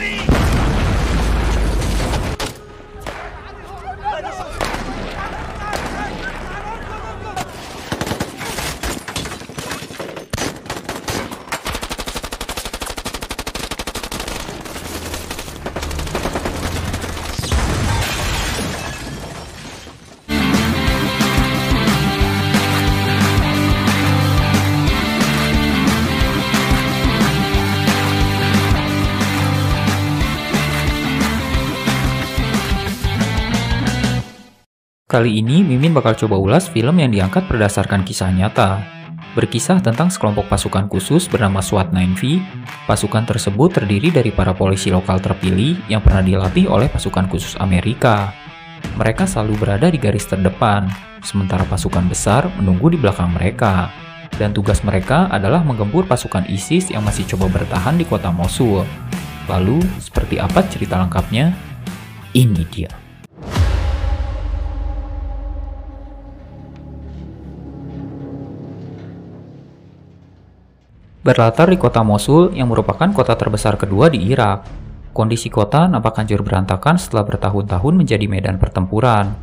enemy! Kali ini Mimin bakal coba ulas film yang diangkat berdasarkan kisah nyata. Berkisah tentang sekelompok pasukan khusus bernama SWAT 9V. Pasukan tersebut terdiri dari para polisi lokal terpilih yang pernah dilatih oleh pasukan khusus Amerika. Mereka selalu berada di garis terdepan, sementara pasukan besar menunggu di belakang mereka. Dan tugas mereka adalah menggempur pasukan ISIS yang masih coba bertahan di kota Mosul. Lalu, seperti apa cerita lengkapnya? Ini dia. Berlatar di kota Mosul yang merupakan kota terbesar kedua di Irak. Kondisi kota nampak hancur berantakan setelah bertahun-tahun menjadi medan pertempuran.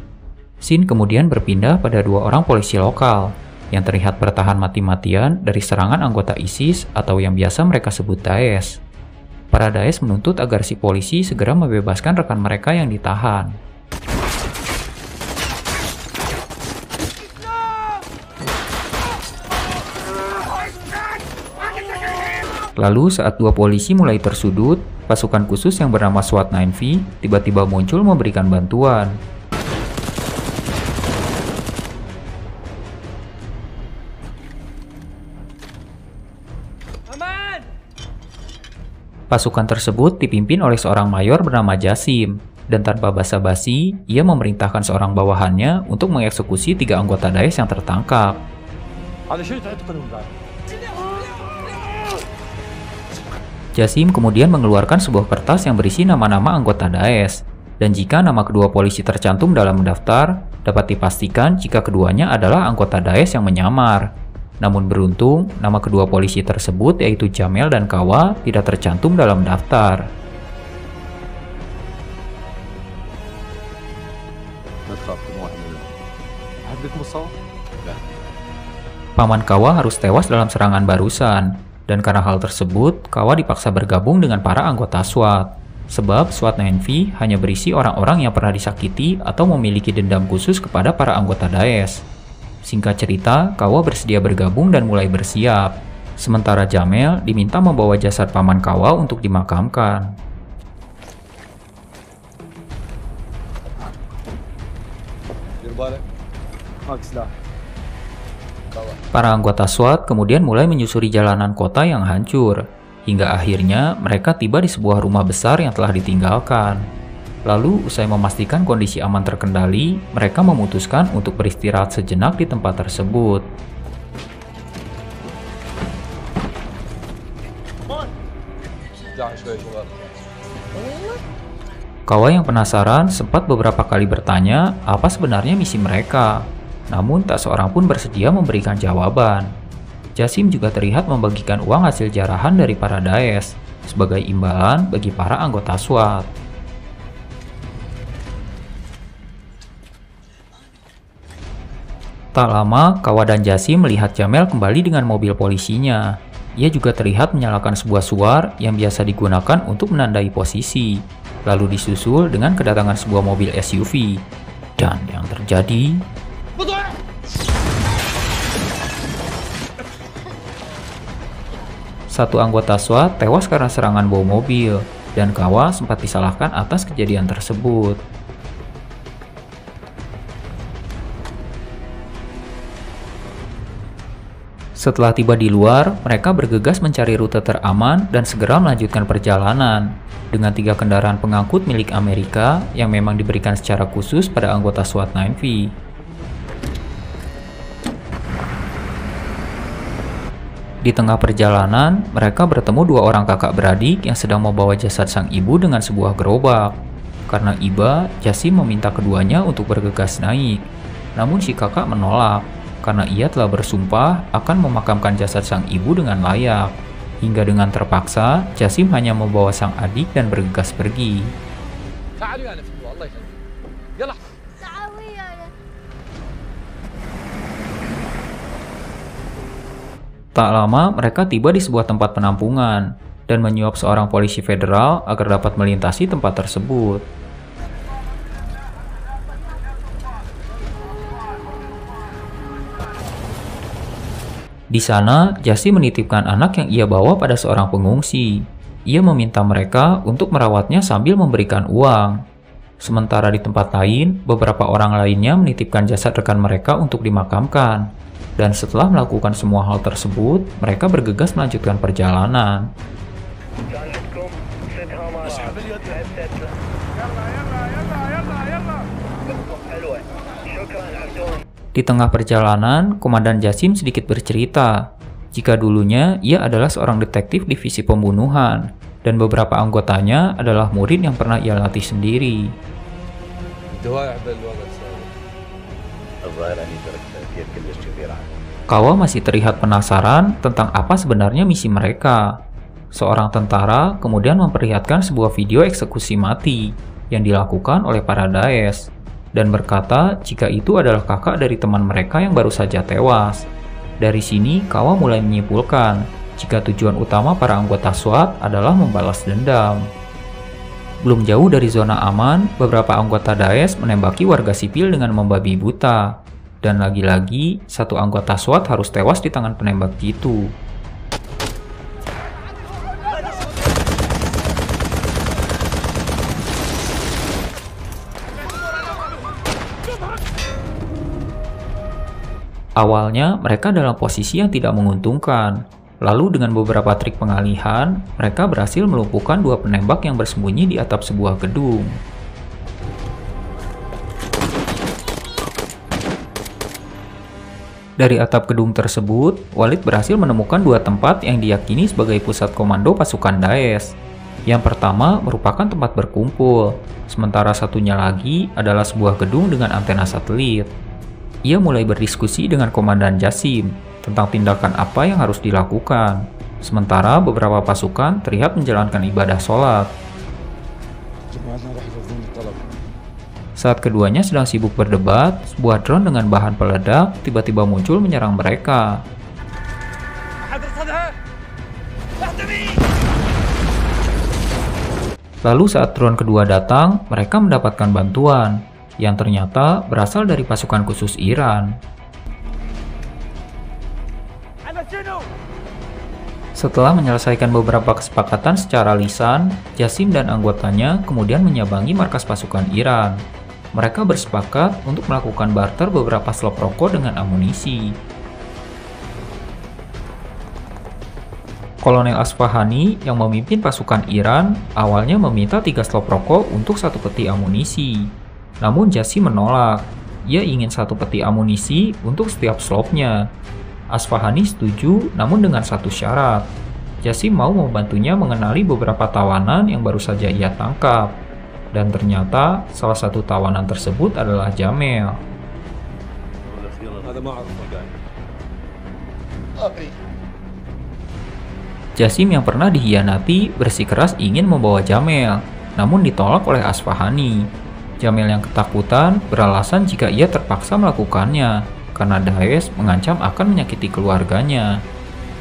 Sin kemudian berpindah pada dua orang polisi lokal yang terlihat bertahan mati-matian dari serangan anggota ISIS atau yang biasa mereka sebut Daesh. Para Daesh menuntut agar si polisi segera membebaskan rekan mereka yang ditahan. Lalu saat dua polisi mulai tersudut, pasukan khusus yang bernama SWAT 9V tiba-tiba muncul memberikan bantuan. Pasukan tersebut dipimpin oleh seorang mayor bernama Jasim, dan tanpa basa-basi, ia memerintahkan seorang bawahannya untuk mengeksekusi tiga anggota Daesh yang tertangkap. Jasim kemudian mengeluarkan sebuah kertas yang berisi nama-nama anggota Daesh, dan jika nama kedua polisi tercantum dalam daftar, dapat dipastikan jika keduanya adalah anggota Daesh yang menyamar. Namun beruntung, nama kedua polisi tersebut yaitu Jamel dan Kawa tidak tercantum dalam daftar. Paman Kawa harus tewas dalam serangan barusan, dan karena hal tersebut, Kawa dipaksa bergabung dengan para anggota SWAT. Sebab SWAT 9V hanya berisi orang-orang yang pernah disakiti atau memiliki dendam khusus kepada para anggota Daesh. Singkat cerita, Kawa bersedia bergabung dan mulai bersiap. Sementara Jamel diminta membawa jasad paman Kawa untuk dimakamkan. Para anggota SWAT kemudian mulai menyusuri jalanan kota yang hancur, hingga akhirnya mereka tiba di sebuah rumah besar yang telah ditinggalkan. Lalu, usai memastikan kondisi aman terkendali, mereka memutuskan untuk beristirahat sejenak di tempat tersebut. Kawa yang penasaran sempat beberapa kali bertanya apa sebenarnya misi mereka. Namun tak seorang pun bersedia memberikan jawaban. Jasim juga terlihat membagikan uang hasil jarahan dari para Daesh sebagai imbalan bagi para anggota SWAT. Tak lama, Kawa dan Jasim melihat Jamel kembali dengan mobil polisinya. Ia juga terlihat menyalakan sebuah suar yang biasa digunakan untuk menandai posisi, lalu disusul dengan kedatangan sebuah mobil SUV. Dan yang terjadi Satu anggota SWAT tewas karena serangan bom mobil, dan Kawa sempat disalahkan atas kejadian tersebut. Setelah tiba di luar, mereka bergegas mencari rute teraman dan segera melanjutkan perjalanan dengan tiga kendaraan pengangkut milik Amerika yang memang diberikan secara khusus pada anggota SWAT 9V. Di tengah perjalanan, mereka bertemu dua orang kakak beradik yang sedang membawa jasad sang ibu dengan sebuah gerobak. Karena iba, Jasim meminta keduanya untuk bergegas naik. Namun si kakak menolak, karena ia telah bersumpah akan memakamkan jasad sang ibu dengan layak. Hingga dengan terpaksa, Jasim hanya membawa sang adik dan bergegas pergi. Tak lama, mereka tiba di sebuah tempat penampungan dan menyuap seorang polisi federal agar dapat melintasi tempat tersebut. Di sana, Jasi menitipkan anak yang ia bawa pada seorang pengungsi. Ia meminta mereka untuk merawatnya sambil memberikan uang. Sementara di tempat lain, beberapa orang lainnya menitipkan jasad rekan mereka untuk dimakamkan. Dan setelah melakukan semua hal tersebut, mereka bergegas melanjutkan perjalanan. Di tengah perjalanan, Komandan Jasim sedikit bercerita jika dulunya ia adalah seorang detektif divisi pembunuhan dan beberapa anggotanya adalah murid yang pernah ia latih sendiri. Kawa masih terlihat penasaran tentang apa sebenarnya misi mereka. Seorang tentara kemudian memperlihatkan sebuah video eksekusi mati yang dilakukan oleh para Daesh dan berkata jika itu adalah kakak dari teman mereka yang baru saja tewas. Dari sini, Kawa mulai menyimpulkan jika tujuan utama para anggota SWAT adalah membalas dendam. Belum jauh dari zona aman, beberapa anggota Daesh menembaki warga sipil dengan membabi buta. Dan lagi-lagi, satu anggota SWAT harus tewas di tangan penembak itu. Awalnya, mereka dalam posisi yang tidak menguntungkan. Lalu dengan beberapa trik pengalihan, mereka berhasil melumpuhkan dua penembak yang bersembunyi di atap sebuah gedung. Dari atap gedung tersebut, Walid berhasil menemukan dua tempat yang diyakini sebagai pusat komando pasukan Daesh. Yang pertama merupakan tempat berkumpul, sementara satunya lagi adalah sebuah gedung dengan antena satelit. Ia mulai berdiskusi dengan Komandan Jasim tentang tindakan apa yang harus dilakukan, sementara beberapa pasukan terlihat menjalankan ibadah sholat. Saat keduanya sedang sibuk berdebat, sebuah drone dengan bahan peledak tiba-tiba muncul menyerang mereka. Lalu saat drone kedua datang, mereka mendapatkan bantuan, yang ternyata berasal dari pasukan khusus Iran. Setelah menyelesaikan beberapa kesepakatan secara lisan, Jasim dan anggotanya kemudian menyabangi markas pasukan Iran. Mereka bersepakat untuk melakukan barter beberapa slop rokok dengan amunisi. Kolonel Asfahani yang memimpin pasukan Iran awalnya meminta tiga slop rokok untuk satu peti amunisi. Namun Jasi menolak. Ia ingin satu peti amunisi untuk setiap slopnya. Asfahani setuju namun dengan satu syarat. Jasi mau membantunya mengenali beberapa tawanan yang baru saja ia tangkap. Dan ternyata salah satu tawanan tersebut adalah Jamel. Jasim yang pernah dihianati bersikeras ingin membawa Jamel, namun ditolak oleh Asfahani. Jamel yang ketakutan beralasan jika ia terpaksa melakukannya karena Daesh mengancam akan menyakiti keluarganya.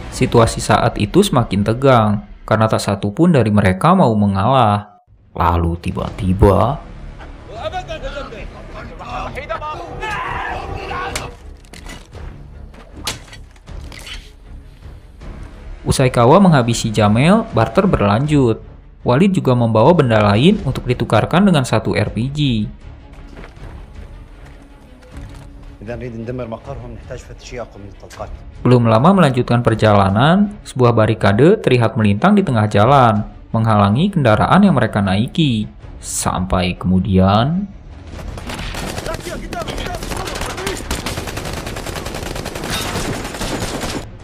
Situasi saat itu semakin tegang karena tak satu pun dari mereka mau mengalah. Lalu tiba-tiba Usai Kawa menghabisi Jamel, barter berlanjut. Walid juga membawa benda lain untuk ditukarkan dengan satu RPG. Belum lama melanjutkan perjalanan, sebuah barikade terlihat melintang di tengah jalan menghalangi kendaraan yang mereka naiki. Sampai kemudian...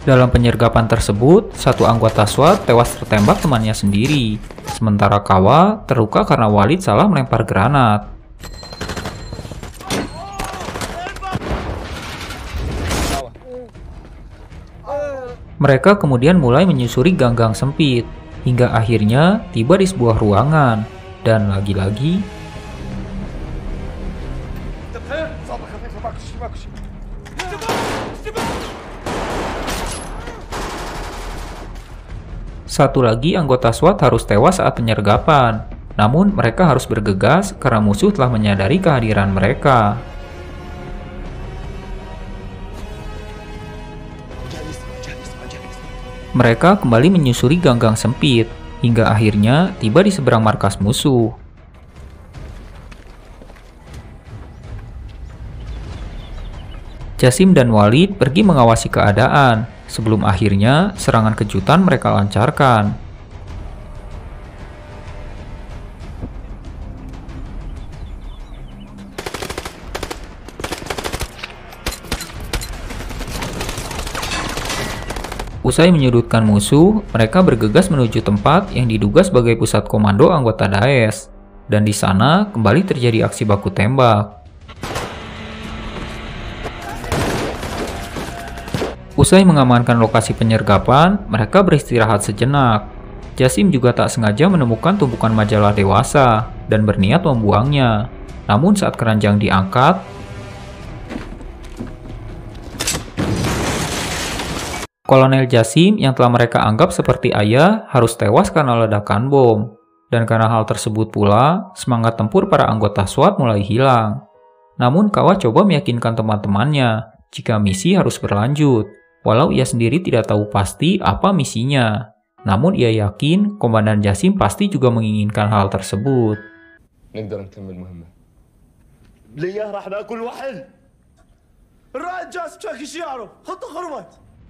Dalam penyergapan tersebut, satu anggota SWAT tewas tertembak temannya sendiri, sementara Kawa terluka karena Walid salah melempar granat. Mereka kemudian mulai menyusuri gang-gang sempit, hingga akhirnya tiba di sebuah ruangan, dan lagi-lagi Satu lagi anggota SWAT harus tewas saat penyergapan, namun mereka harus bergegas karena musuh telah menyadari kehadiran mereka. Mereka kembali menyusuri gang-gang sempit, hingga akhirnya tiba di seberang markas musuh. Jasim dan Walid pergi mengawasi keadaan, sebelum akhirnya serangan kejutan mereka lancarkan. Usai menyudutkan musuh, mereka bergegas menuju tempat yang diduga sebagai pusat komando anggota Daesh. Dan di sana kembali terjadi aksi baku tembak. Usai mengamankan lokasi penyergapan, mereka beristirahat sejenak. Jasim juga tak sengaja menemukan tumpukan majalah dewasa dan berniat membuangnya. Namun saat keranjang diangkat, Kolonel Jasim yang telah mereka anggap seperti ayah harus tewas karena ledakan bom. Dan karena hal tersebut pula, semangat tempur para anggota SWAT mulai hilang. Namun Kawa coba meyakinkan teman-temannya jika misi harus berlanjut, walau ia sendiri tidak tahu pasti apa misinya. Namun ia yakin Komandan Jasim pasti juga menginginkan hal tersebut.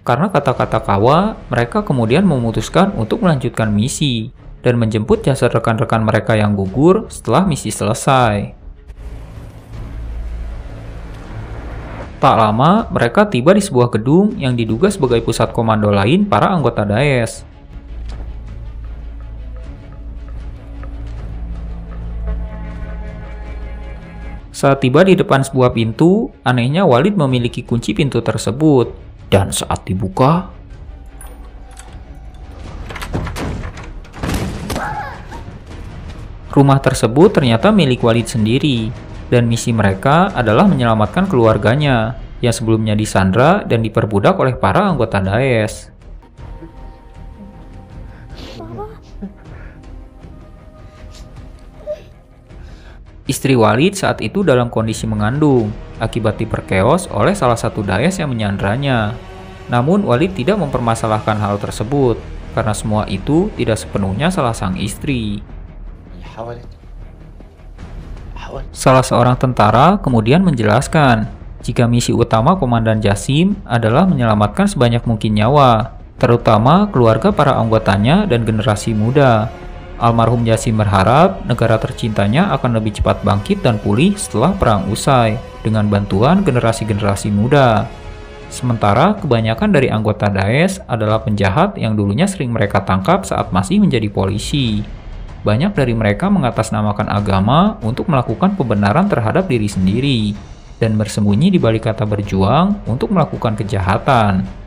Karena kata-kata Kawa, mereka kemudian memutuskan untuk melanjutkan misi dan menjemput jasad rekan-rekan mereka yang gugur setelah misi selesai. Tak lama, mereka tiba di sebuah gedung yang diduga sebagai pusat komando lain para anggota Daesh. Saat tiba di depan sebuah pintu, anehnya Walid memiliki kunci pintu tersebut, dan saat dibuka, rumah tersebut ternyata milik Walid sendiri, dan misi mereka adalah menyelamatkan keluarganya yang sebelumnya disandra dan diperbudak oleh para anggota Daesh. Istri Walid saat itu dalam kondisi mengandung, akibat diperkeos oleh salah satu Daesh yang menyandranya. Namun Walid tidak mempermasalahkan hal tersebut, karena semua itu tidak sepenuhnya salah sang istri. Salah seorang tentara kemudian menjelaskan jika misi utama Komandan Jasim adalah menyelamatkan sebanyak mungkin nyawa, terutama keluarga para anggotanya dan generasi muda. Almarhum Yasin berharap negara tercintanya akan lebih cepat bangkit dan pulih setelah perang usai dengan bantuan generasi-generasi muda. Sementara kebanyakan dari anggota Daesh adalah penjahat yang dulunya sering mereka tangkap saat masih menjadi polisi. Banyak dari mereka mengatasnamakan agama untuk melakukan pembenaran terhadap diri sendiri dan bersembunyi di balik kata berjuang untuk melakukan kejahatan.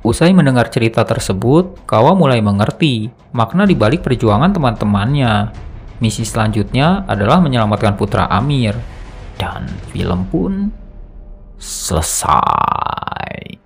Usai mendengar cerita tersebut, Kawa mulai mengerti makna di balik perjuangan teman-temannya. Misi selanjutnya adalah menyelamatkan putra Amir. Dan film pun selesai.